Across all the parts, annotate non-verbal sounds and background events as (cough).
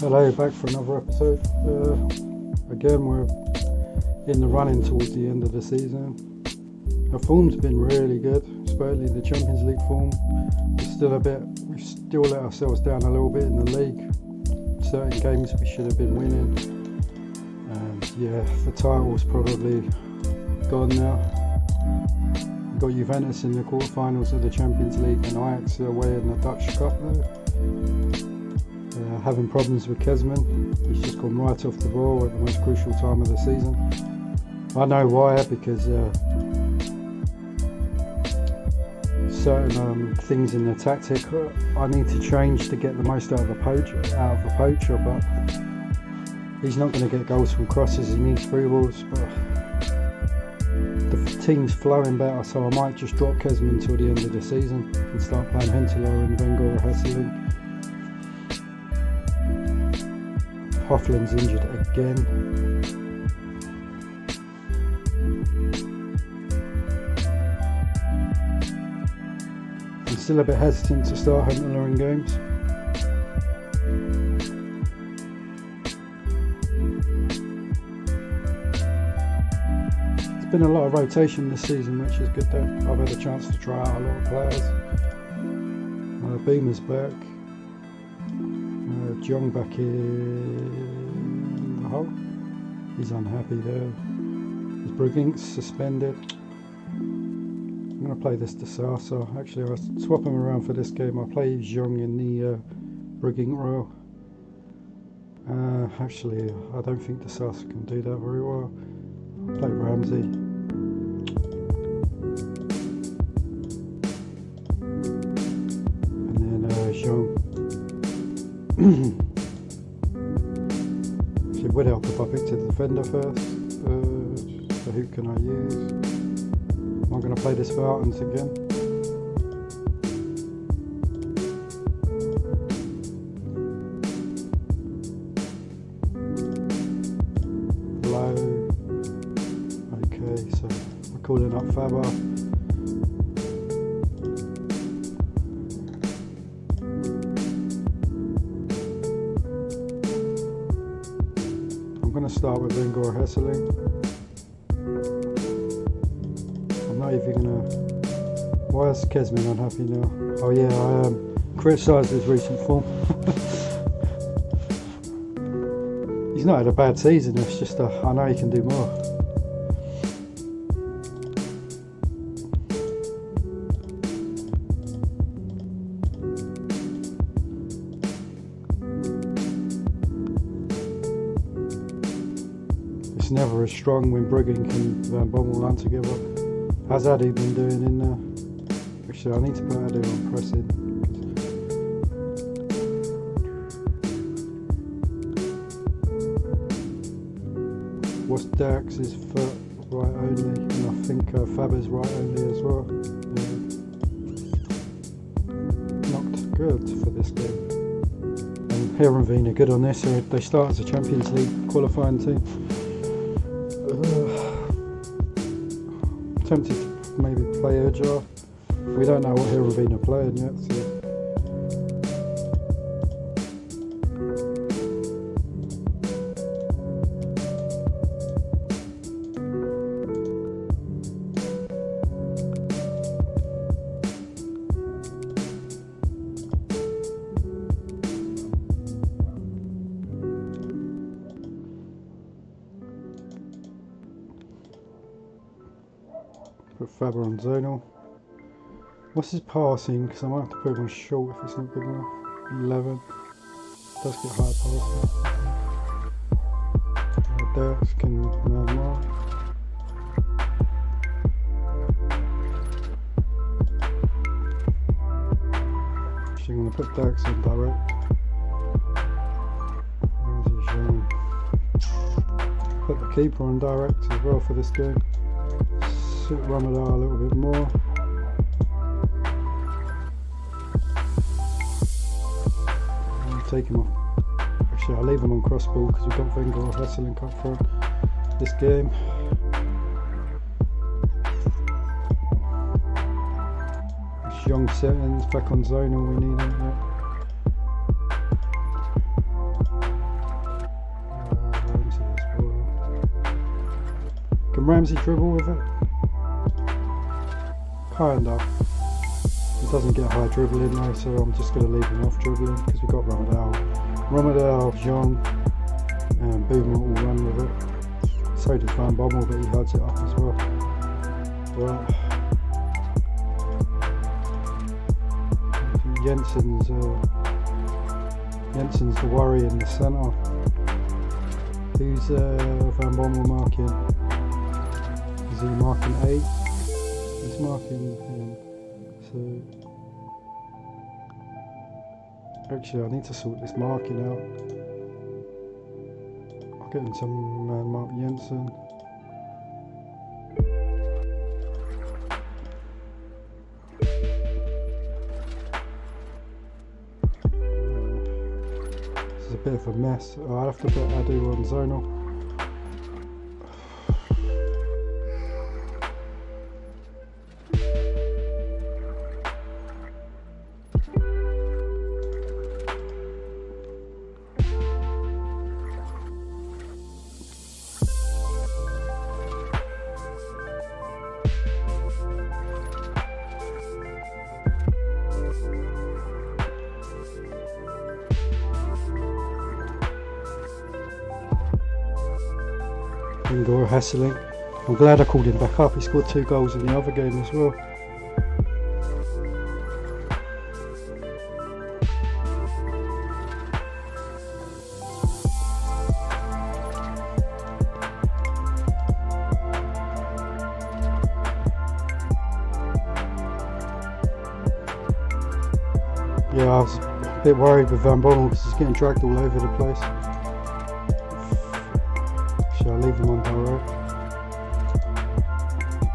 Hello, back for another episode. Uh, again, we're in the running towards the end of the season. Our form's been really good, especially the Champions League form. We're still a bit, we've still let ourselves down a little bit in the league. Certain games we should have been winning. And yeah, the title's probably gone now. We've got Juventus in the quarterfinals of the Champions League and Ajax away in the Dutch Cup though uh, having problems with Kezman. He's just gone right off the ball at the most crucial time of the season. I know why, because uh, certain um, things in the tactic uh, I need to change to get the most out of the poacher, out of the poacher. But he's not going to get goals from crosses. He needs through balls. But the team's flowing better, so I might just drop Kezman until the end of the season and start playing Huntelaar and Vennegoor or Hesselink. Hofland's injured again. I'm still a bit hesitant to start Huntelaar in games. It's been a lot of rotation this season, which is good though. I've had a chance to try out a lot of players. Uh, Beamer's back. Jong back in the hole. He's unhappy there. Is Brugginks suspended? I'm going to play this to Sasa. Actually, I'll swap him around for this game. I'll play Jong in the uh, role. Uh, actually, I don't think the Sasa can do that very well. I'll play Ramsey. Picked a defender first. Uh, so who can I use? I'm going to play this for Artens again? Low. Okay, so we're calling up Faber. Start with Vennegoor Hesselink. I'm not even to... Why is Kezman unhappy now? Oh yeah, I um, criticised his recent form. (laughs) He's not had a bad season, it's just uh, I know he can do more. Never as strong when Bruggink and Van Bommel aren't together. How's Addy been doing in there? Actually, I need to put Addy on pressing. What's Dax's foot right only? And I think uh, Faber's right only as well. Yeah. Not good for this game. And Heerenveen are good on this. They start as a Champions League qualifying team. Tempted to maybe play Ujah. We don't know what are playing yet, so. Faber on zonal. What's his passing? Because I might have to put him on short if it's not good enough. 11. Does get high passing. Uh, Dirks can man mark. Actually, I'm going to put Dirks in direct. Put the keeper on direct as well for this game sort a little bit more. I'll take him off. Actually, I'll leave him on crossball because we've got Vennegoor hustling up front this game. It's young settings back on zone, all we need. Right? Uh, Ramsey dribble with it. Kinda. He doesn't get high dribbling though, so I'm just going to leave him off dribbling because we've got Rommedahl. Rommedahl, Jean, and Bouma will run with it. So does Van Bommel, but he holds it up as well. But Jensen's uh, Jensen's the worry in the centre. Who's uh, Van Bommel marking? Is he marking marking him. Um, so actually, I need to sort this marking out. I'll get him some man Mark Jensen. This is a bit of a mess. I'll have to put Adu on zonal. Hesselink. I'm glad I called him back up. He scored two goals in the other game as well. Yeah, I was a bit worried with Van Bommel because he's getting dragged all over the place. Leave them on direct?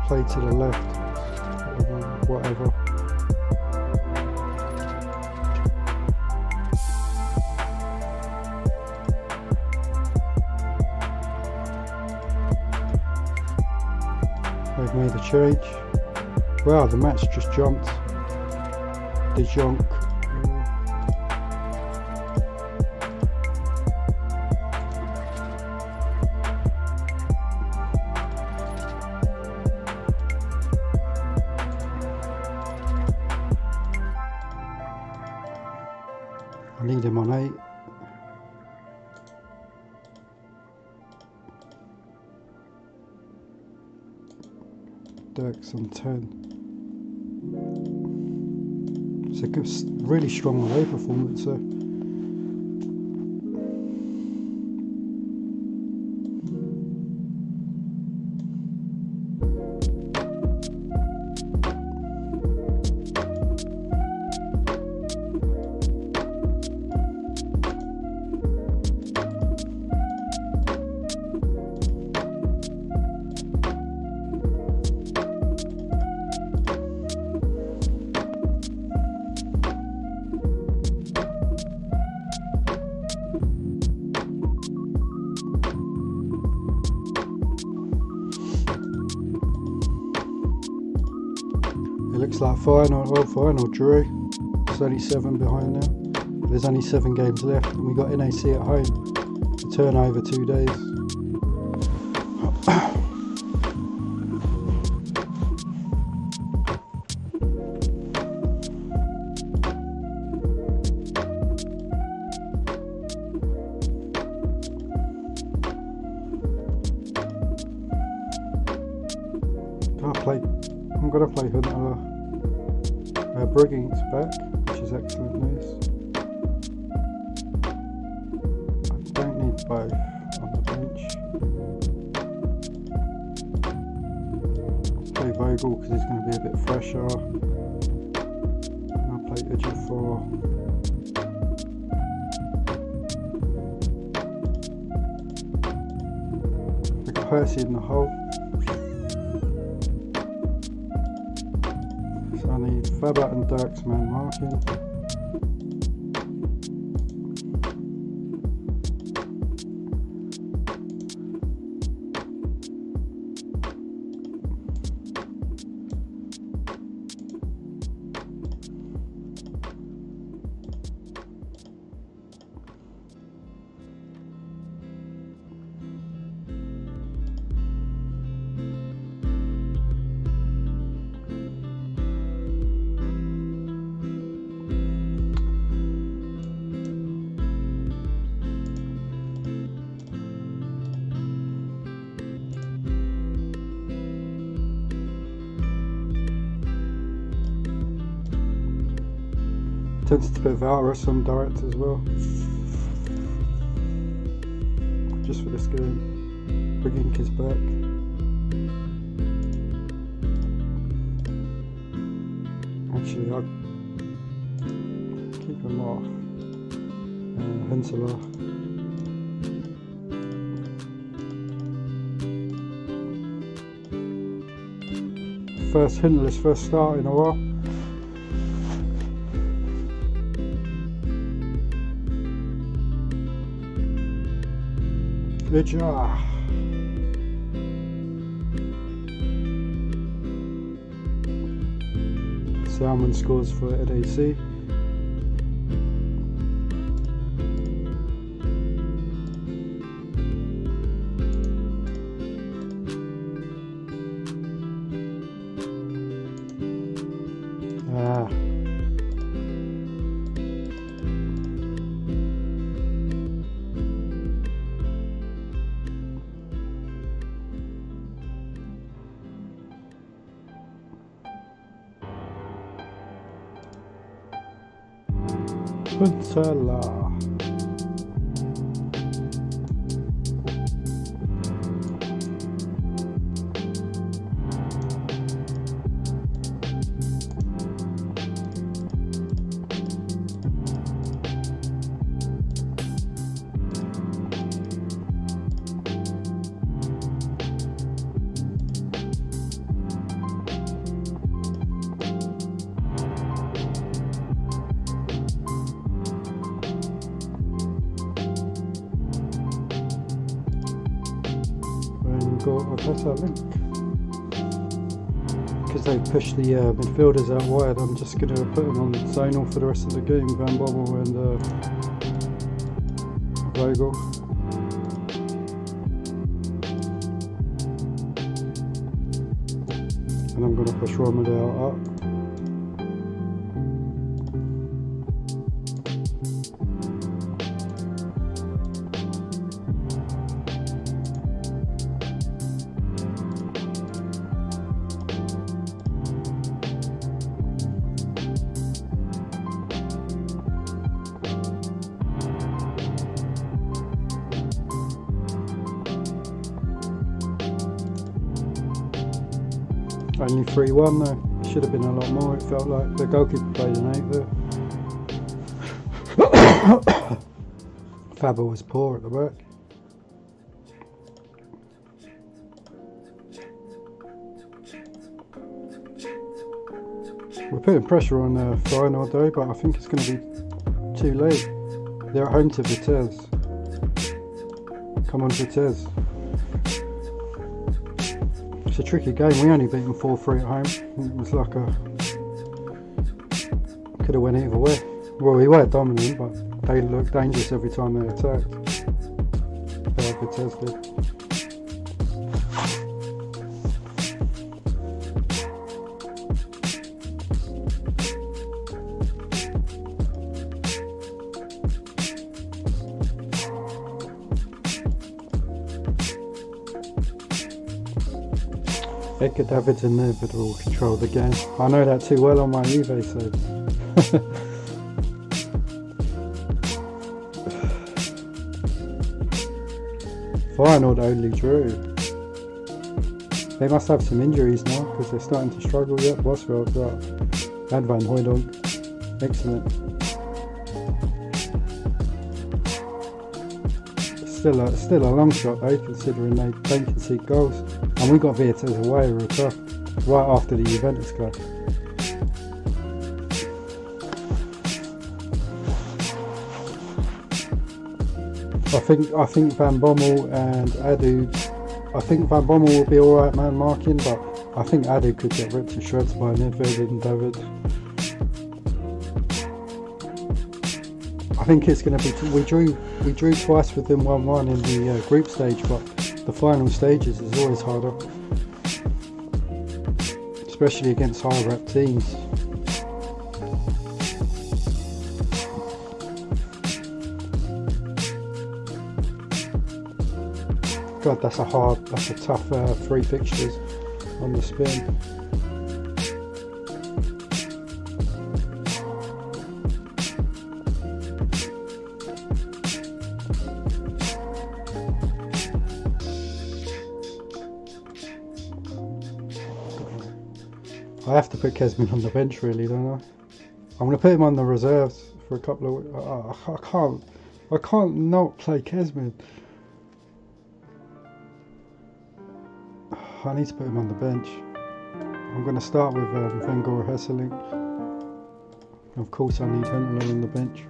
Play to the left. Whatever. They've made a change. Wow, the match just jumped. De Jong. A really strong away performance. So. Well, drew. It's only seven behind now. There's only seven games left, and we got NAC at home. Turnover two days. Both on the bench. Play Vogel because he's going to be a bit fresher. And I'll play. We got Hersey in the hole. So I need Faber and Dirk's man marking. Tentative Valorous on direct as well. Just for this game. Big Ink back. Actually, I'll keep him off. Uh, Hensela. first hintless first start in a while. Good job. Ah. Salmon scores for at AC. 在啦。Our link. Because they pushed the uh, midfielders out wide, I'm just going to put them on the zonal for the rest of the game. Van Bommel and uh, Vogel. And I'm going to push Romelu up. Only 3 1 though. Should have been a lot more. It felt like the goalkeeper played an 8 there. (coughs) Faber was poor at the back. We're putting pressure on uh, final day, but I think it's going to be too late. They're at home to Vitesse. Come on, Vitesse. It's a tricky game. We only beat them 4-3 at home. It was like a... Could have went either way. Well, we were dominant, but they looked dangerous every time they attacked. Did. Edgar Davids and Nedved will control the game. I know that too well on my eBay side. Feyenoord only drew. They must have some injuries now because they're starting to struggle yet. Bosvelt up. Van. Excellent. Still a, still a long shot though considering they don't concede goals. And we got Vitesse away real tough, right after the Juventus clash. I think I think Van Bommel and Adu. I think Van Bommel will be all right man marking, but I think Adu could get ripped to shreds by Nedved and David. I think it's going to be. We drew we drew twice within 1-1 in the uh, group stage, but the final stages is always harder, especially against high rep teams. God, that's a hard, that's a tough uh, three fixtures on the spin. Put Kezman on the bench, really, don't I? I'm going to put him on the reserves for a couple of. Uh, I can't. I can't not play Kezman. I need to put him on the bench. I'm going to start with um, Vennegoor Hesselink. Of course, I need Huntelaar on the bench.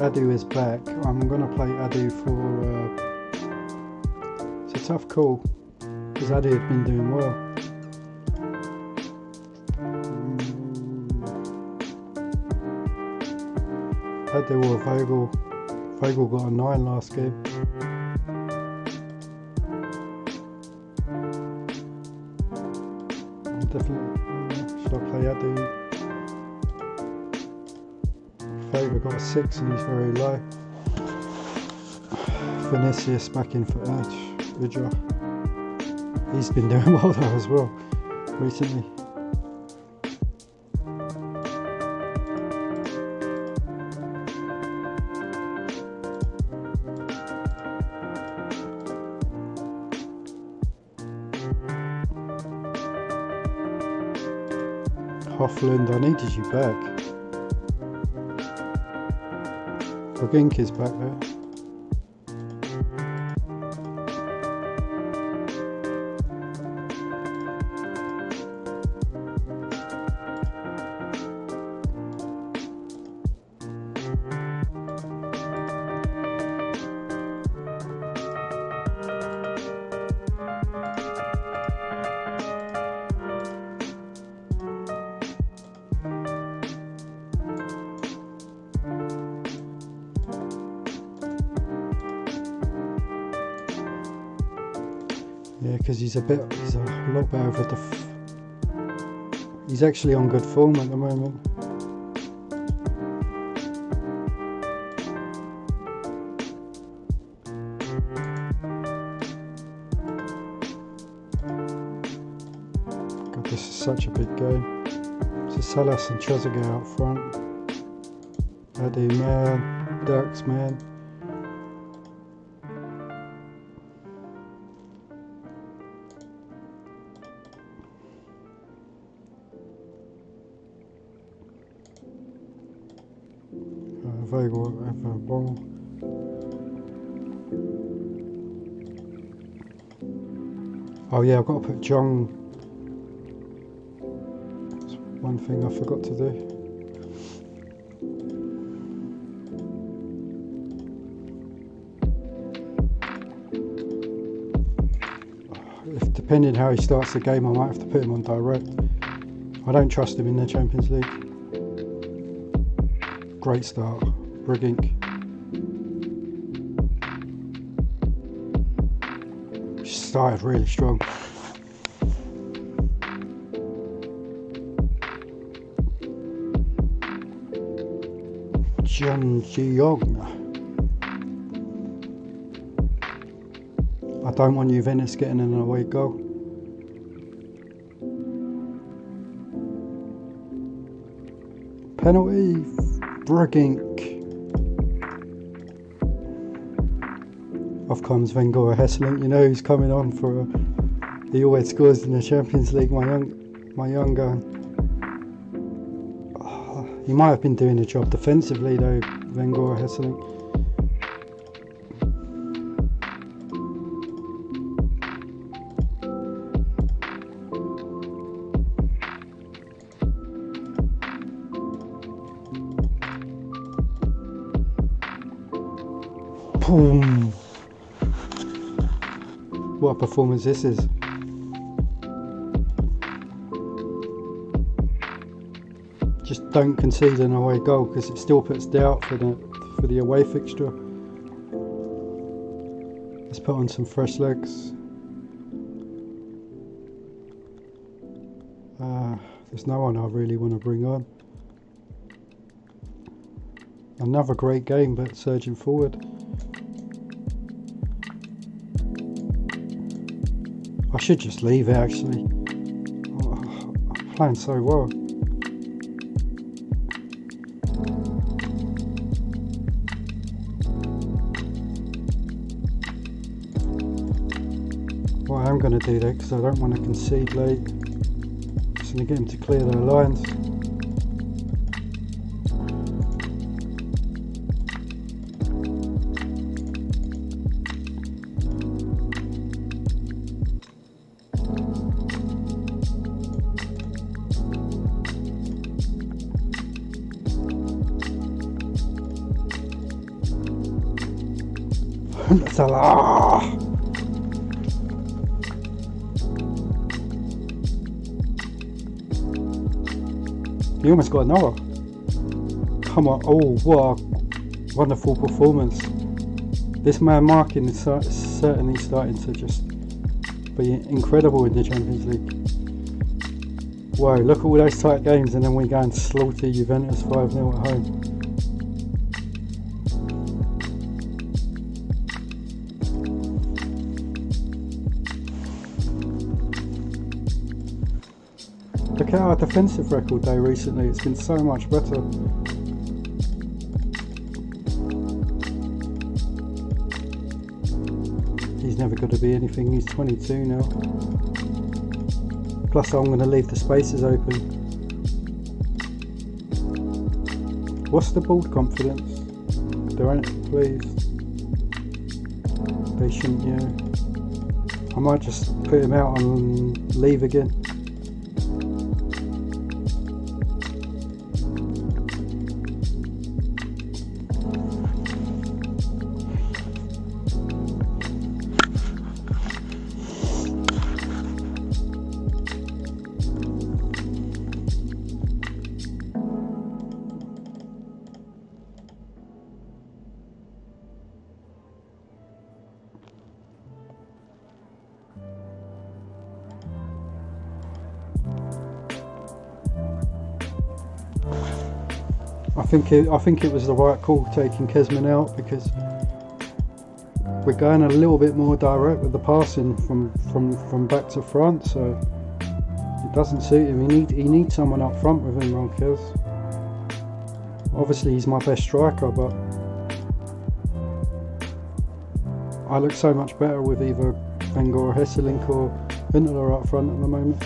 Adu is back. I'm going to play Adu for. Uh, it's a tough call because Adu had been doing well. Adu or Vogel. Vogel got a 9 last game. definitely. Uh, should I play Adu? Faber got a 6 and he's very low. Vinicius back in for Edge. Udra. He's been (laughs) doing well though as well recently. Hofland, I needed you back. Rogink is back there. Yeah, because he's a bit, he's a lot better with the. F- he's actually on good form at the moment. God, this is such a big game. So Salas and Trezeguet out front. Eddie man, Ducks man. Oh yeah, I've got to put John. That's one thing I forgot to do. If depending how he starts the game, I might have to put him on direct. I don't trust him in the Champions League. Great start. Bruggink. Started really strong. John Jeong. I don't want Juventus getting an away goal. Penalty, Bruggink. Off comes Vennegoor Hesselink. You know he's coming on for. A, he always scores in the Champions League. My young, my young guy. (sighs) Oh, he might have been doing the job defensively though, Vennegoor Hesselink. Boom. What a performance this is. Just don't concede an away goal because it still puts doubt for the for the away fixture. Let's put on some fresh legs. Uh, there's no one I really want to bring on. Another great game, but surging forward. Should just leave it actually. Oh, I'm playing so well. Well, I am going to do that because I don't want to concede late. Just going to get him to clear their lines. He almost got another. Come on. Oh, what a wonderful performance. This man marking is certainly starting to just be incredible in the Champions League. Whoa, look at all those tight games and then we go and slaughter Juventus 5 0 at home. Defensive record Day recently, it's been so much better. He's never going to be anything, he's 22 now. Plus I'm going to leave the spaces open. What's the board confidence? Don't, please. They shouldn't, yeah. I might just put him out and leave again. Think it, I think it was the right call taking Kezman out because we're going a little bit more direct with the passing from from from back to front, so it doesn't suit him. He need he needs someone up front with him, Ronquez. Obviously, he's my best striker, but I look so much better with either Vennegoor or Hesselink or Huntelaar up front at the moment.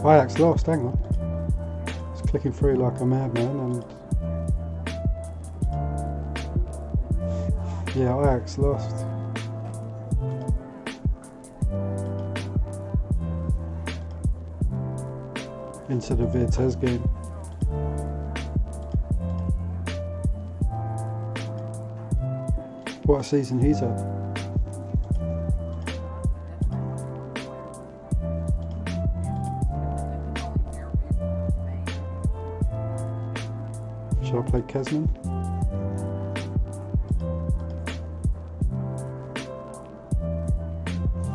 Ajax lost, hang on. Clicking through like a madman and yeah, Ajax lost. Into the Vitesse game. What a season he's had. Play Kezman?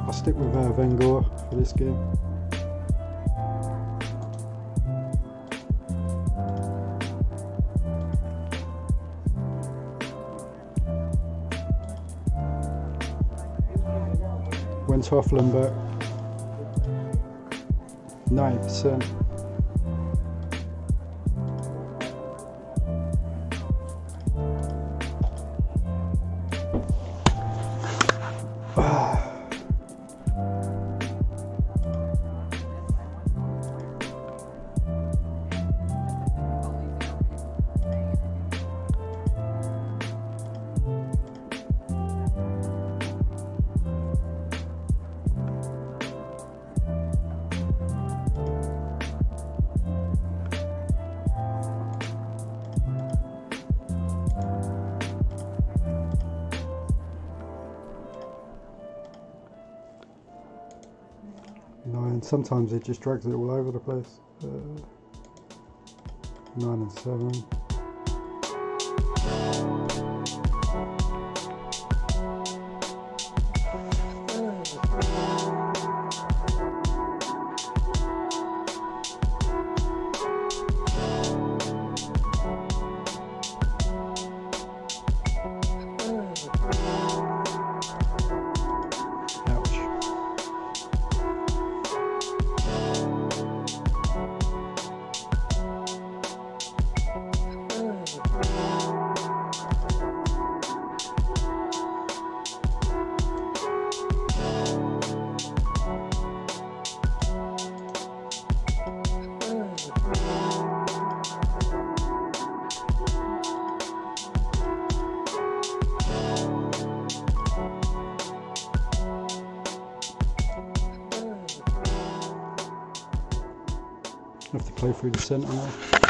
I'll stick with uh, Vennegoor for this game. When's Hofland back? 90%. sometimes it just drags it all over the place. Uh, 9 and 7. Sorry for the sentiment.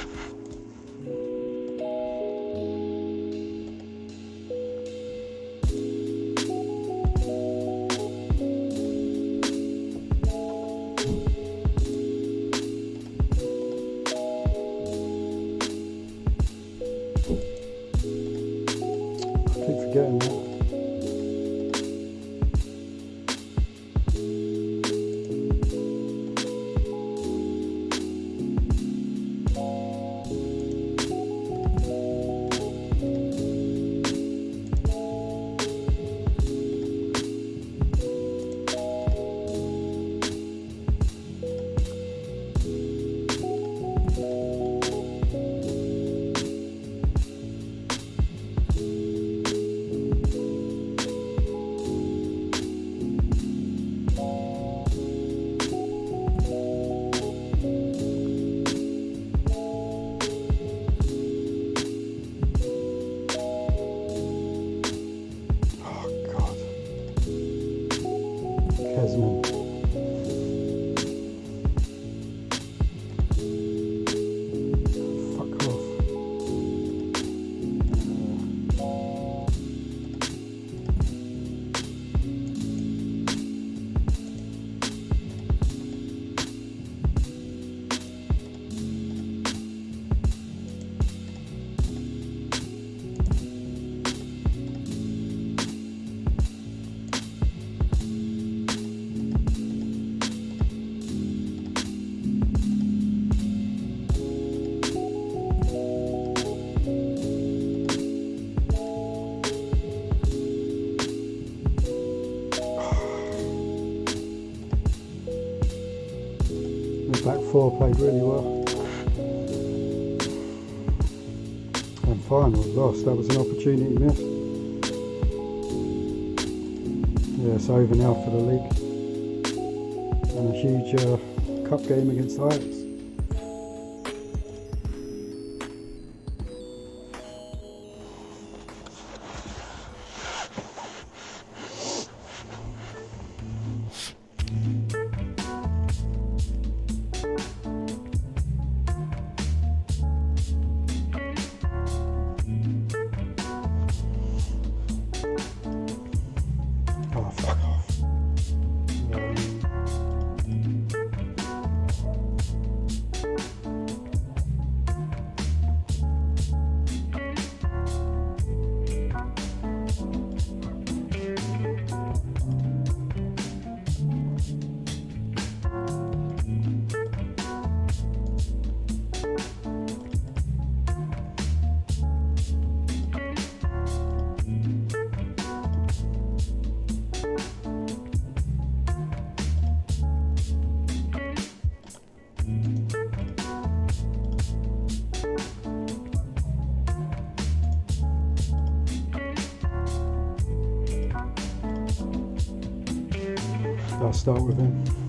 Four played really well. And fine, was lost. That was an opportunity missed. Yeah, it's over now for the league. And a huge uh, cup game against Ajax. I'll start with him.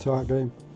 It's a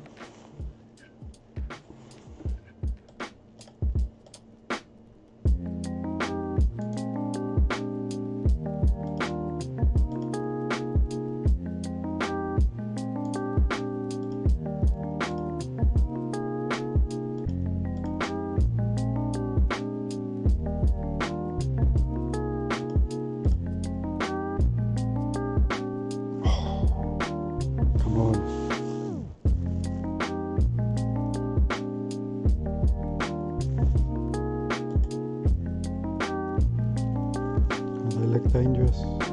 dangerous.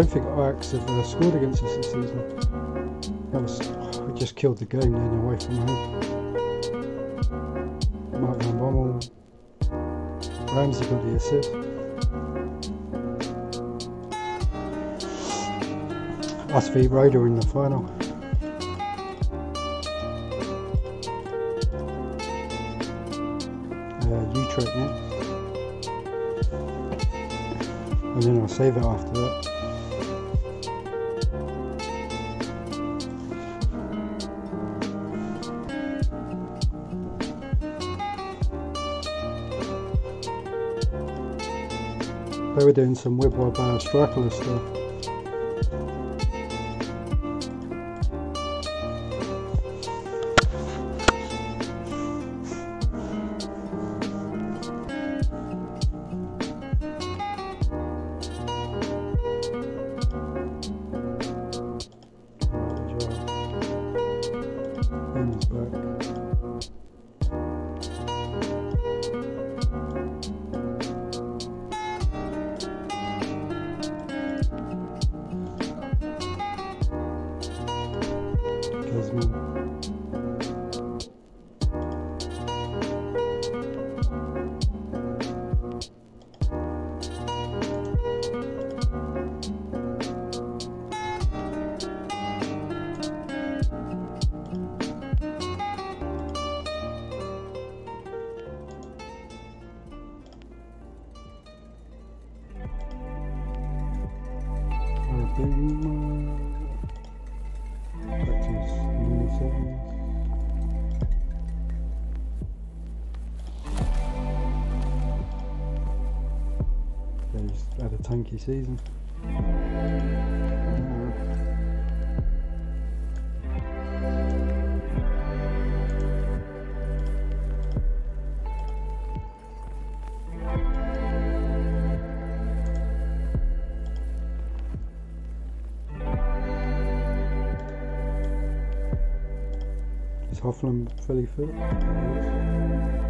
Don't think Ajax have uh, scored against us this season. That was, we just killed the game then away from home. Mark van Bommel, Ramzi got the assist. Us v Raider in the final. Uh, Utrecht. And then I'll save it after that. Were doing some Wib Wab uh, strikerless stuff. at had a tanky season. from Philly Foot.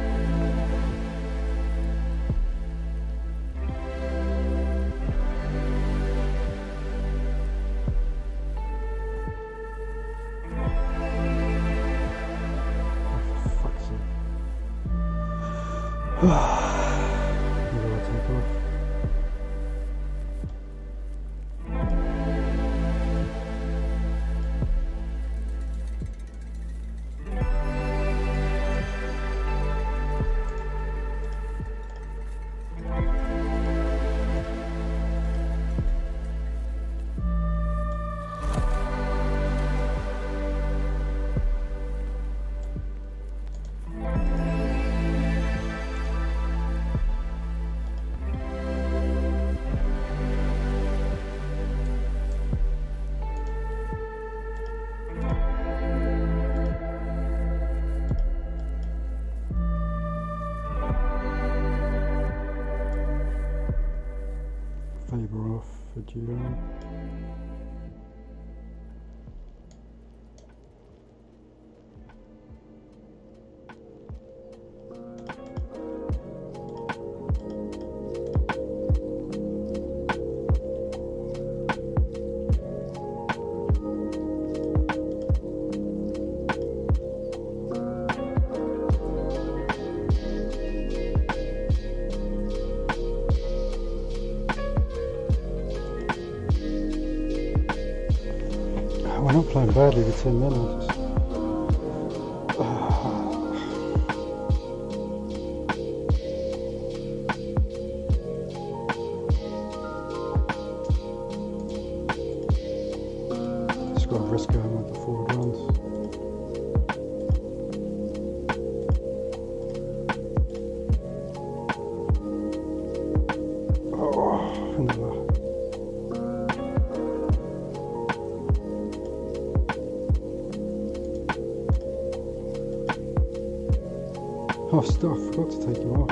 barely with 10 minutes. off stuff. To take off.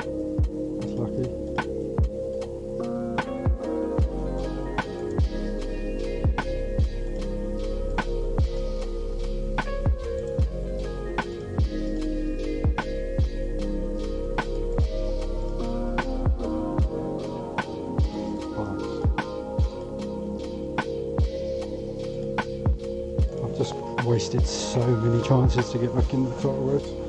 That's lucky. I've just wasted so many chances to get back in the throttle race.